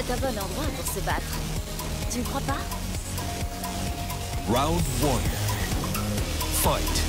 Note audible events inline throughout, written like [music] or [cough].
C'est un bon endroit pour se battre. Tu ne crois pas Round one. Fight.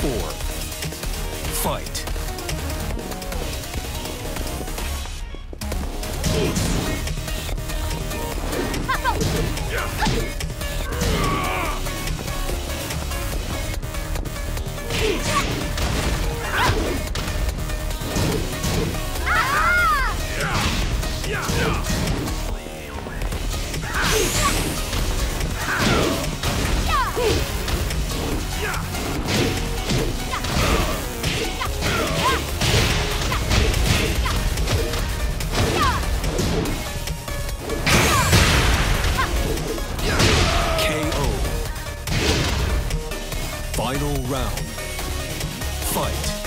Four. Fight. KO. [laughs] round. Fight.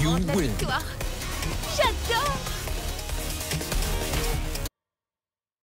moment de la victoire. J'adore